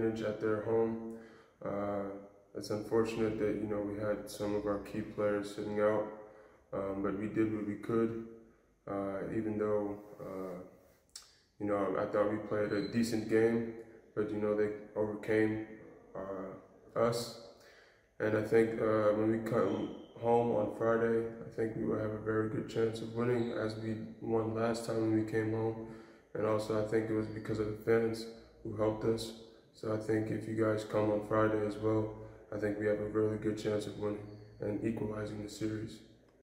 advantage at their home. Uh, it's unfortunate that you know we had some of our key players sitting out, um, but we did what we could. Uh, even though uh, you know I thought we played a decent game, but you know they overcame uh, us, and I think uh, when we come home on Friday, I think we will have a very good chance of winning as we won last time when we came home. And also, I think it was because of the fans who helped us. So I think if you guys come on Friday as well, I think we have a really good chance of winning and equalizing the series.